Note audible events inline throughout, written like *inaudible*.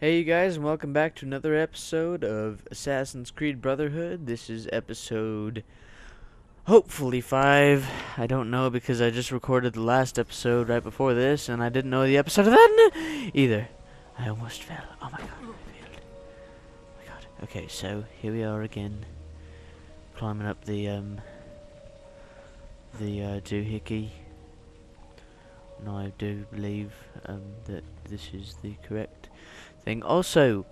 Hey, you guys, and welcome back to another episode of Assassin's Creed Brotherhood. This is episode hopefully five. I don't know because I just recorded the last episode right before this, and I didn't know the episode of that *laughs* either. I almost fell. Oh my god, I failed. Oh my god. Okay, so here we are again, climbing up the um the uh, doohickey. And I do believe um that this is the correct thing. Also,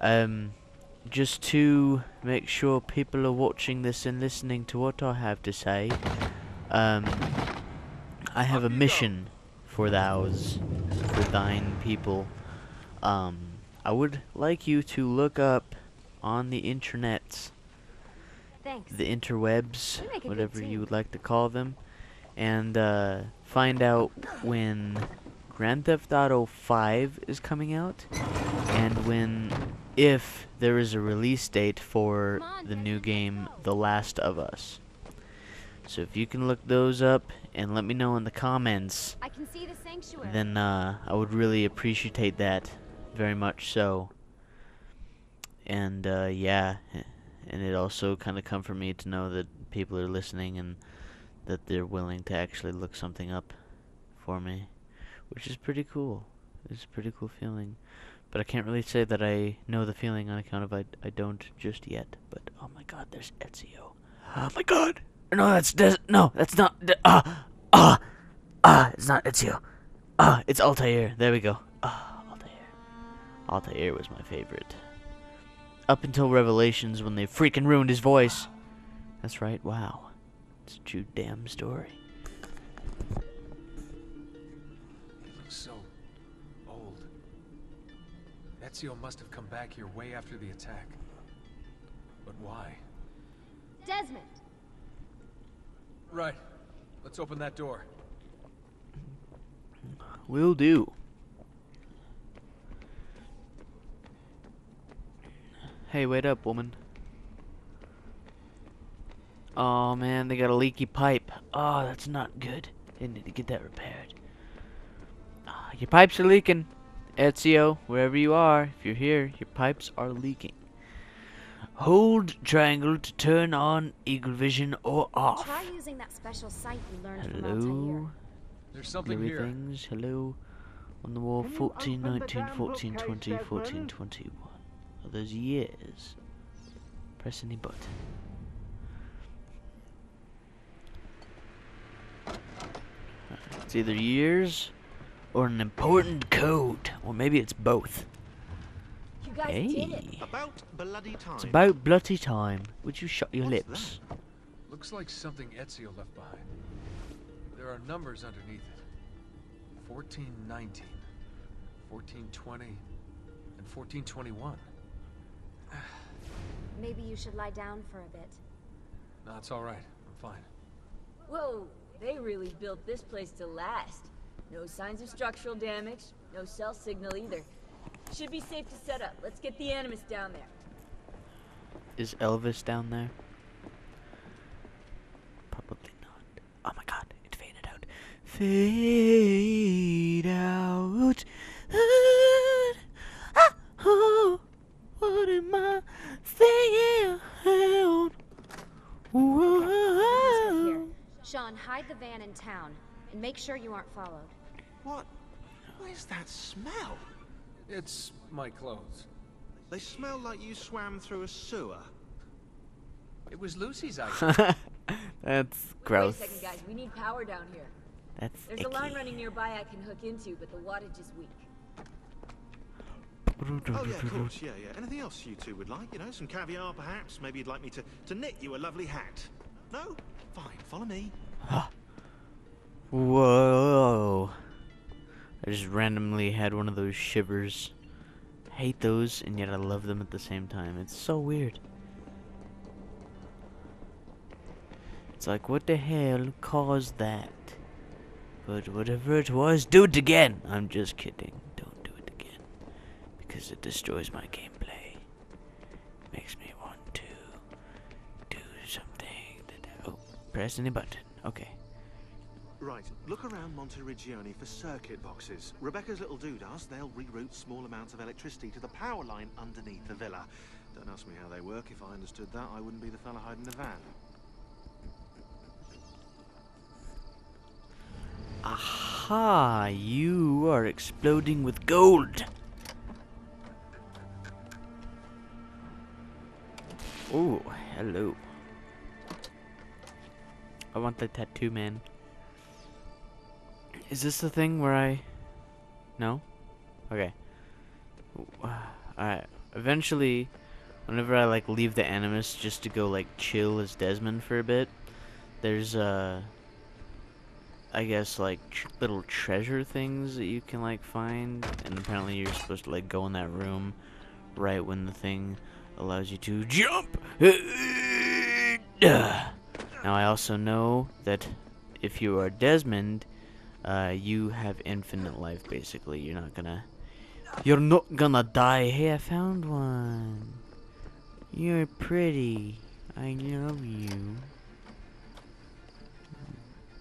um, just to make sure people are watching this and listening to what I have to say, um, I have a mission for thous, for thine people. Um, I would like you to look up on the internet, Thanks. the interwebs, We make a good whatever you would like to call them, and uh, find out when Grand Theft Auto 5 is coming out, and when, if there is a release date for the new game. The Last of Us. So if you can look those up and let me know in the comments, I can see the sanctuary. then uh, I would really appreciate that very much so. And uh, yeah, and it also kind of comfort me to know that people are listening and that they're willing to actually look something up for me, which is pretty cool. It's a pretty cool feeling. But I can't really say that I know the feeling on account of I, I don't just yet. But oh my god, there's Ezio. Oh my god! No, that's no, that's not. Ah, ah, ah! It's not Ezio. Ah, it's Altair. There we go. Ah, Altair. Altair was my favorite. Up until Revelations when they freaking ruined his voice. That's right, wow. It's a true damn story. Ezio must have come back here way after the attack. But why? Desmond, Right. Let's open that door. Will do. Hey, wait up, woman. Oh man, they got a leaky pipe. Oh, that's not good. They need to get that repaired. Ah, your pipes are leaking. Ezio, wherever you are, if you're here, your pipes are leaking. Hold triangle to turn on eagle vision or off. try using that special sight you learned from Altair. Hello? There's something Living here. things, hello. On the wall, Can you 14, 19, 14, 20, 14, 21. Are those years? Press any button. It's either years or an important code, or maybe it's both. You guys did it. Hey, About bloody time. it's about bloody time. Would you shut your What's lips? Looks like something Ezio left behind. There are numbers underneath it. 1419, 1420, and 1421. *sighs* Maybe you should lie down for a bit. No, it's all right. I'm fine. Whoa, they really built this place to last. No signs of structural damage, no cell signal either. Should be safe to set up. Let's get the Animus down there. Is Elvis down there? Probably not. Oh my god, it faded out. Fade out. Ah, oh, what am I thinking? Everything's. Whoa. Sean, hide the van in town and make sure you aren't followed. What? Where's that smell? It's my clothes. They smell like you swam through a sewer. It was Lucy's *laughs* idea. That's Wait, gross. Wait a second, guys. We need power down here. That's There's a line running nearby I can hook into, but the wattage is weak. Oh yeah, of course, yeah, yeah. Anything else you two would like? You know, some caviar perhaps? Maybe you'd like me to, to knit you a lovely hat. No? Fine, follow me. Whoa. I just randomly had one of those shivers. Hate those, and yet I love them at the same time. It's so weird. It's like, what the hell caused that? But whatever it was, do it again! I'm just kidding. Don't do it again. Because it destroys my gameplay. Makes me want to do something that. Oh, press any button. Okay. Right, look around Monteriggioni for circuit boxes. Rebecca's little doodahs, they'll reroute small amounts of electricity to the power line underneath the villa. Don't ask me how they work. If I understood that, I wouldn't be the fella hiding the van. Aha! You are exploding with gold! Oh, hello. I want the tattoo man. Is this the thing where I... No? Okay. Alright. Eventually, whenever I like leave the Animus just to go like chill as Desmond for a bit, there's uh I guess like tr little treasure things that you can like find and apparently you're supposed to like go in that room right when the thing allows you to jump. Now I also know that if you are Desmond, uh, you have infinite life basically. You're not gonna You're not gonna die. Hey, I found one. You're pretty. I love you.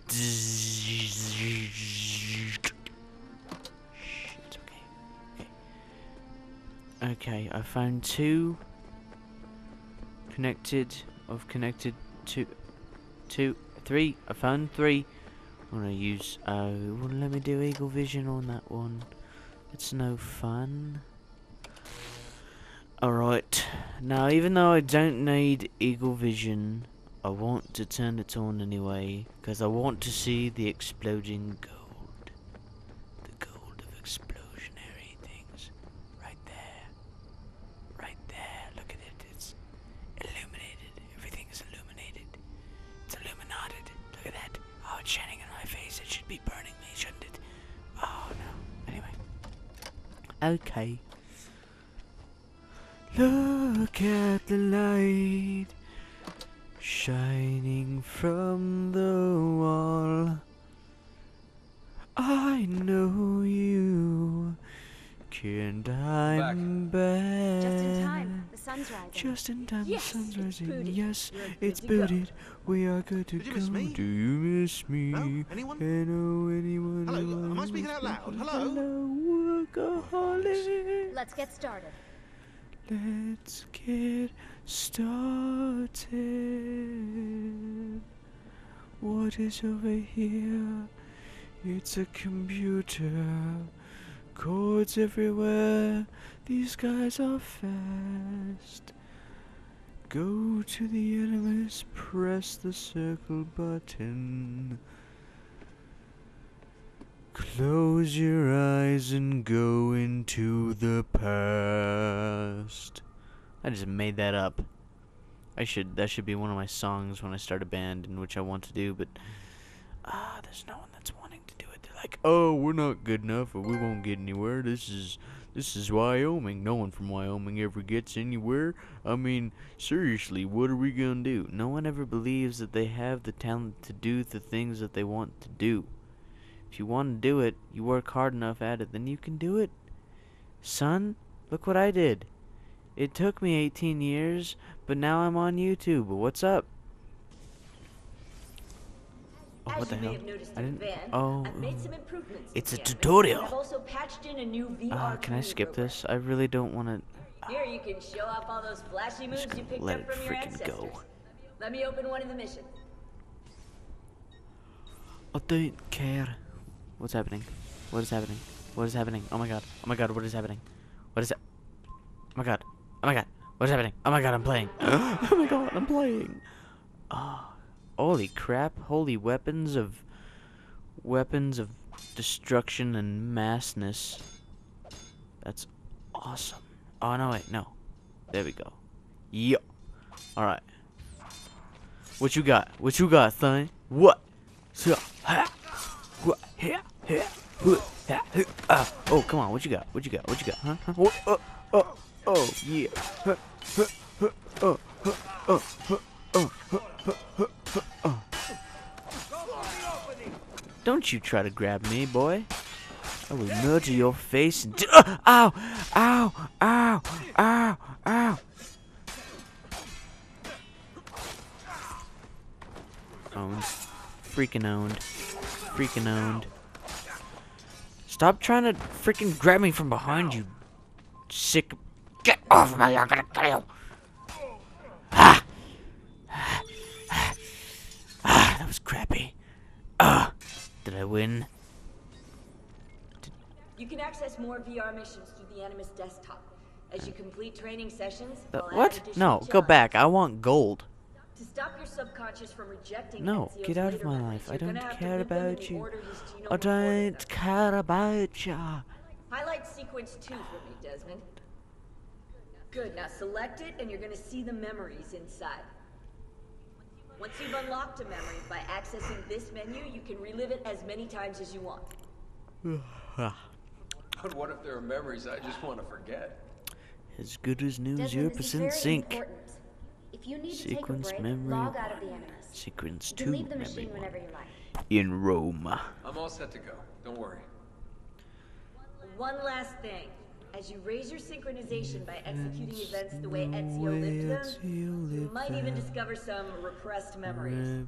Shh, it's okay. Okay. Okay, I found two connected of connected two two three. I found three. I'm gonna use uh wouldn't let me do eagle vision on that one. It's no fun. Alright. Now even though I don't need eagle vision I want to turn it on anyway, because I want to see the exploding Look at the light shining from the wall. I know you, and I'm back. Just in time. The sun's rising. Just in time, Yes, the sun's rising. booted. Yes, You're it's booted. We are good to Did you go. miss me? Do you miss me? No? Anyone? Hello, anyone? Hello, anyone am I speaking out loud? Hello? Hello, workaholic. Let's get started. Let's get started. What is over here? It's a computer. Cords everywhere. These guys are fast. Go to the enemies, press the circle button. Close your eyes and go into the past. I just made that up. I should that should be one of my songs when I start a band in which I want to do, but ah, there's no one that's wanting to do it. They're like, "Oh, we're not good enough, or we won't get anywhere. This is this is Wyoming. No one from Wyoming ever gets anywhere. I mean, seriously, what are we gonna do? No one ever believes that they have the talent to do the things that they want to do. If you want to do it, you work hard enough at it, then you can do it. Son, look what I did. It took me 18 years, but now I'm on YouTube. What's up? Oh, As what the you may hell? have noticed I didn't. van, Oh, I've made oh. some improvements. It's a tutorial. Also patched in a new VR Ah, can I skip program. this? I really don't want to. Here you can show off all those flashy moves you picked let up it from your freaking ancestors. go. Let me open one of the missions. I don't care. What's happening? What is happening? What is happening? Oh my god. Oh my god, what is happening? What is it? Oh my god. Oh my god. What is happening? Oh my god, I'm playing. *gasps* oh my god, I'm playing. Oh, holy crap. Holy weapons of. Weapons of destruction and massness. That's awesome. Oh no, wait, no. There we go. Yup. Alright. What you got? What you got, son? What? So, ha, what, here, here, wha- ha, hu- ah. Oh, come on. What you got? What you got? What you got? Huh? huh? What? Oh, oh, oh, yeah. Don't you try to grab me, boy. I will murder your face and. Ah, *gasps* ow! Ow! Ow! Ow! Ow! Owned. Freaking owned. freaking owned. Stop trying to freaking grab me from behind you. Sick. Get off me, I'm gonna kill you. Ah. Ah, that was crappy. Ah. Did I win? You can access more VR missions through the Animus desktop. As you complete training sessions, Uh, what? No, go back. I want gold. To stop your subconscious from rejecting No, Ezio's get out of my life. I don't gonna have to care live them in about you. order his genome I don't care about ya. Highlight sequence two for me, Desmond. Good, now select it and you're gonna see the memories inside. Once you've unlocked a memory by accessing this menu, you can relive it as many times as you want. *sighs* But what if there are memories I just want to forget? As good as new, Desmond, zero this is percent very sync. important. If you need Sequence to take a break, memory log out of the Animus. Sequence You two can leave the memory machine whenever you like. in Rome. I'm all set to go. Don't worry. One last thing. As you raise your synchronization by executing events the way Ezio lived them, you might even discover some repressed memories.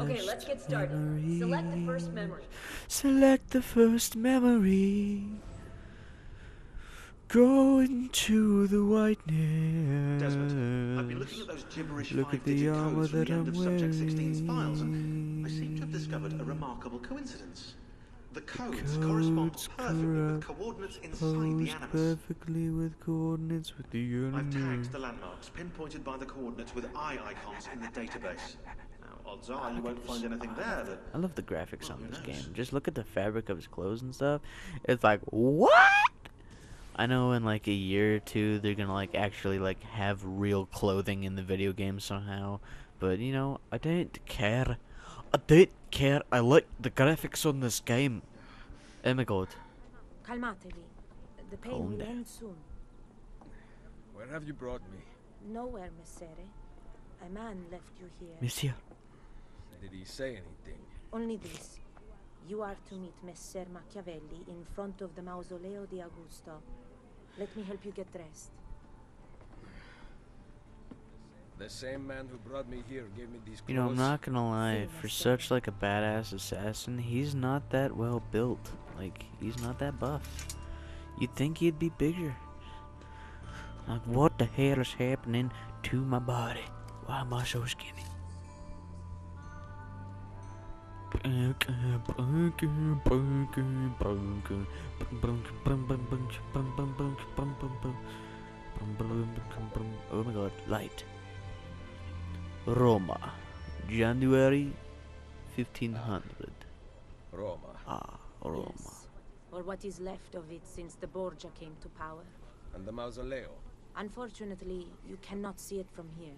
Okay, let's get started. Select the first memory. Select the first memory. Go into the whiteness. Desmond, I've been looking at those gibberish Look at five-digit the armor codes from that the end I'm of Subject 16's files, and I wearing. seem to have discovered a remarkable coincidence. The codes, correspond Codes perfectly with coordinates inside the Posed Animus. perfectly with coordinates with the I've tagged the landmarks, pinpointed by the coordinates with eye icons in the database. Now, odds are you won't find anything there that... I love the graphics Well, on this knows? game. Just look at the fabric of his clothes and stuff. It's like, what? I know in like a year or two they're gonna like actually like have real clothing in the video game somehow. But you know, I don't care. I don't care. I like the graphics on this game. Oh my god. Calmatevi. The pain Calm will end soon. Where have you brought me? Nowhere, Messere. A man left you here. Monsieur. Did he say anything? Only this. You are to meet Messer Machiavelli in front of the Mausoleo di Augusto. Let me help you get dressed. The same man who brought me here gave me these clothes. You know, I'm not gonna lie, for such like a badass assassin, he's not that well built. Like, he's not that buff. You'd think he'd be bigger. Like, what the hell is happening to my body? Why am I so skinny? Oh my god, light. Roma, January 1500. Roma. Ah, Roma. Yes. Or what is left of it since the Borgia came to power. And the mausoleo. Unfortunately, you cannot see it from here.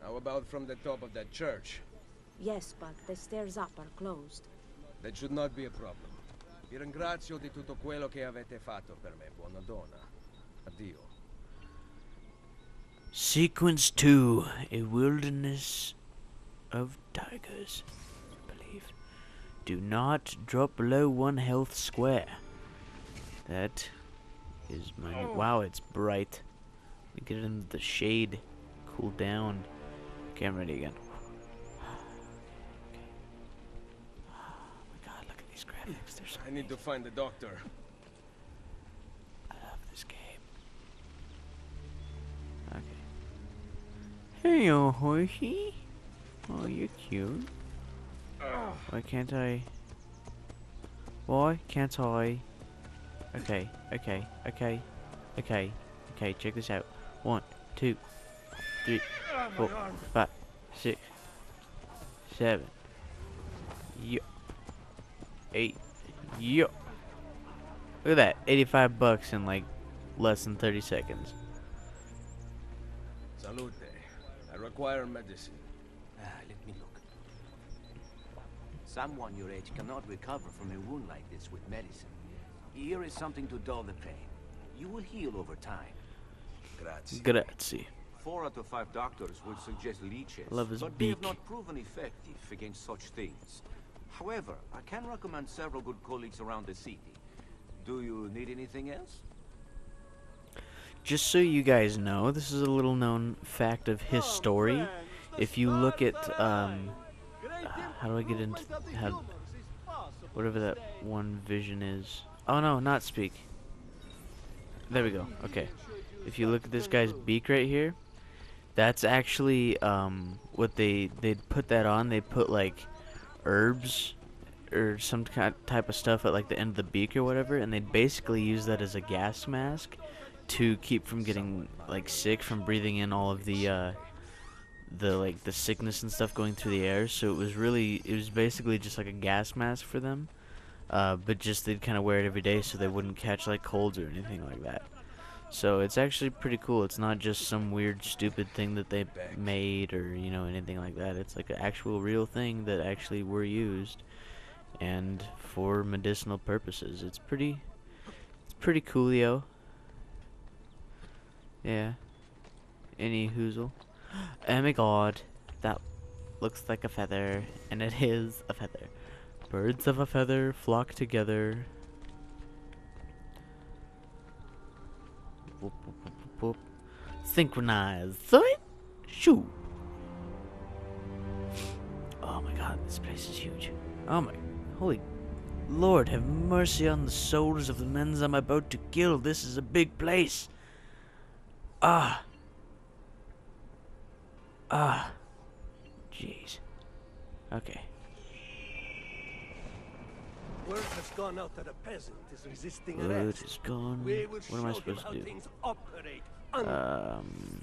How about from the top of that church? Yes, but the stairs up are closed. That should not be a problem. Vi ringrazio di tutto quello che avete fatto per me, buona donna. Addio. Sequence 2 A Wilderness of Tigers. I believe. Do not drop below one health square. That is my. Oh. Wow, it's bright. Let me get it into the shade. Cool down. Okay, I'm ready again. I need to find the doctor. I love this game. Okay. Hey, you horsey. Oh, you're cute. Why can't I? Why can't I? Okay, okay, okay, okay, okay. Check this out. One, two, three, four, five, six, seven, yo, eight, yo. Look at that, 85 bucks in like less than 30 seconds. Salute. I require medicine. Ah, let me look. Someone your age cannot recover from a wound like this with medicine. Here is something to dull the pain. You will heal over time. Grazie. Grazie. Four out of five doctors would suggest leeches, Love his but they have not proven effective against such things. However, I can recommend several good colleagues around the city. Do you need anything else? Just so you guys know, this is a little known fact of his story. If you look at, um, uh, how do I get into, how, whatever that one vision is. Oh no, not speak. There we go. Okay. If you look at this guy's beak right here, that's actually um what they they put that on. They put like herbs or some kind type of stuff at like the end of the beak or whatever, and they'd basically use that as a gas mask to keep from getting like sick from breathing in all of the uh, the like the sickness and stuff going through the air. So it was really it was basically just like a gas mask for them, uh, but just they'd kind of wear it every day so they wouldn't catch like colds or anything like that. So it's actually pretty cool. It's not just some weird stupid thing that they made or you know anything like that. It's like an actual real thing that actually were used and for medicinal purposes. It's pretty it's pretty coolio. Yeah. Any hoozle. Oh my god. That looks like a feather. And it is a feather. Birds of a feather flock together. Whoop, whoop, whoop. Synchronize. Sorry? Shoo. Oh my god, this place is huge. Oh my. Holy Lord, have mercy on the souls of the men I'm about to kill. This is a big place. Ah. Ah. Jeez. Okay. Word has gone out that a peasant is resisting Word arrest. is gone. We will What am I supposed how to do? things operate Um.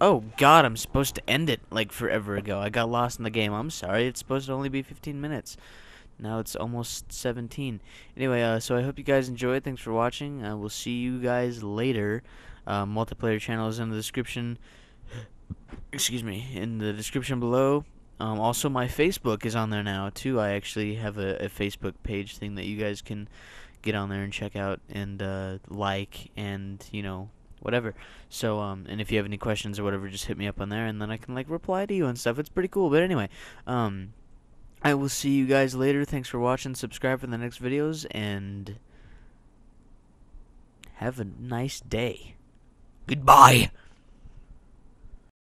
Oh God, I'm supposed to end it like forever ago. I got lost in the game. I'm sorry. It's supposed to only be 15 minutes. Now it's almost 17. Anyway, uh, so I hope you guys enjoyed. Thanks for watching. Uh, we'll see you guys later. Uh, multiplayer channel is in the description. *gasps* Excuse me, in the description below. Um, also, my Facebook is on there now too. I actually have a, a Facebook page thing that you guys can get on there and check out and uh, like and you know whatever. So um, and if you have any questions or whatever, just hit me up on there, and then I can like reply to you and stuff. It's pretty cool. But anyway, um, I will see you guys later. Thanks for watching. Subscribe for the next videos, and have a nice day. Goodbye.